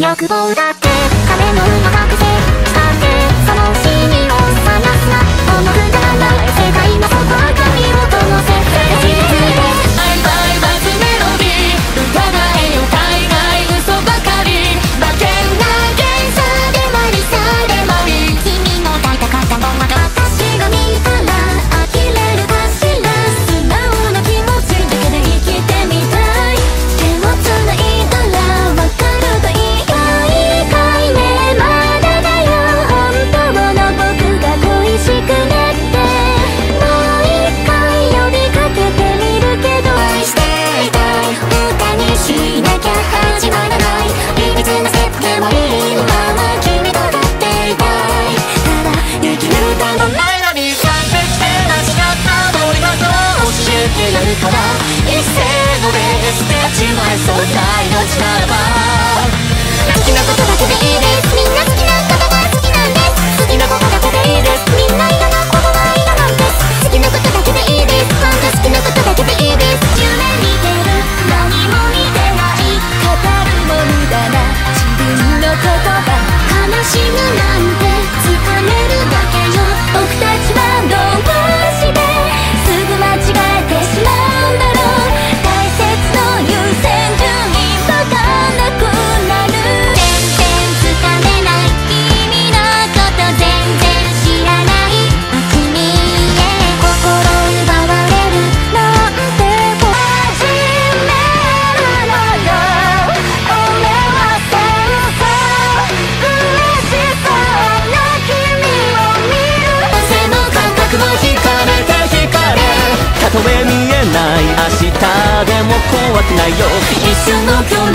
欲望だって金のってるから。一斉のレースで味わえそうだ。怖くないよ。一瞬の距離